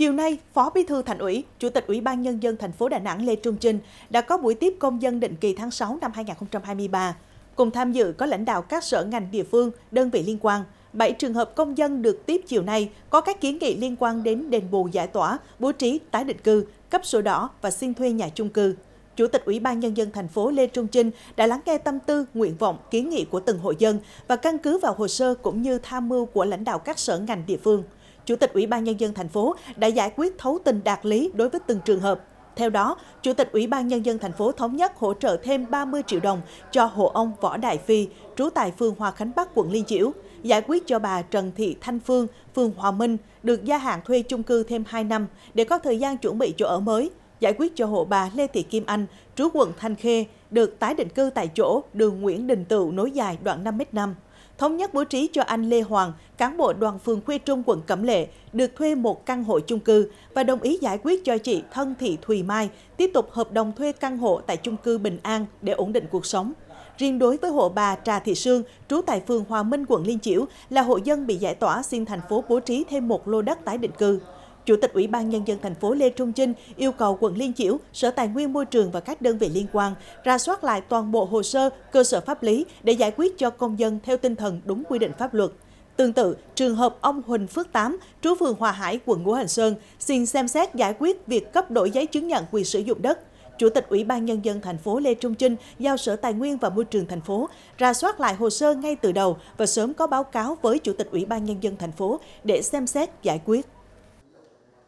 Chiều nay, Phó Bí thư Thành ủy, Chủ tịch Ủy ban Nhân dân thành phố Đà Nẵng Lê Trung Trinh đã có buổi tiếp công dân định kỳ tháng 6 năm 2023. Cùng tham dự có lãnh đạo các sở ngành địa phương, đơn vị liên quan. 7 trường hợp công dân được tiếp chiều nay có các kiến nghị liên quan đến đền bù giải tỏa, bố trí tái định cư, cấp sổ đỏ và xin thuê nhà chung cư. Chủ tịch Ủy ban Nhân dân thành phố Lê Trung Trinh đã lắng nghe tâm tư, nguyện vọng, kiến nghị của từng hộ dân và căn cứ vào hồ sơ cũng như tham mưu của lãnh đạo các sở ngành địa phương. Chủ tịch Ủy ban Nhân dân thành phố đã giải quyết thấu tình đạt lý đối với từng trường hợp. Theo đó, Chủ tịch Ủy ban Nhân dân thành phố thống nhất hỗ trợ thêm 30 triệu đồng cho hộ ông Võ Đại Phi, trú tại phường Hòa Khánh Bắc, quận Liên Chiểu, giải quyết cho bà Trần Thị Thanh Phương, phường Hòa Minh, được gia hạn thuê chung cư thêm 2 năm để có thời gian chuẩn bị chỗ ở mới, giải quyết cho hộ bà Lê Thị Kim Anh, trú quận Thanh Khê, được tái định cư tại chỗ đường Nguyễn Đình Tựu nối dài đoạn 5m5 thống nhất bố trí cho anh Lê Hoàng, cán bộ đoàn phường Khuê Trung quận Cẩm Lệ, được thuê một căn hộ chung cư và đồng ý giải quyết cho chị Thân Thị Thùy Mai tiếp tục hợp đồng thuê căn hộ tại chung cư Bình An để ổn định cuộc sống. Riêng đối với hộ bà Trà Thị Sương, trú tại phường Hòa Minh, quận Liên Chiểu, là hộ dân bị giải tỏa xin thành phố bố trí thêm một lô đất tái định cư. Chủ tịch Ủy ban Nhân dân thành phố Lê Trung Trinh yêu cầu quận Liên Chiểu, Sở Tài nguyên Môi trường và các đơn vị liên quan ra soát lại toàn bộ hồ sơ, cơ sở pháp lý để giải quyết cho công dân theo tinh thần đúng quy định pháp luật. Tương tự, trường hợp ông Huỳnh Phước Tám, trú phường Hòa Hải, quận Ngũ Hành Sơn, xin xem xét giải quyết việc cấp đổi giấy chứng nhận quyền sử dụng đất. Chủ tịch Ủy ban Nhân dân thành phố Lê Trung Trinh giao Sở Tài nguyên và Môi trường thành phố ra soát lại hồ sơ ngay từ đầu và sớm có báo cáo với Chủ tịch Ủy ban Nhân dân thành phố để xem xét giải quyết.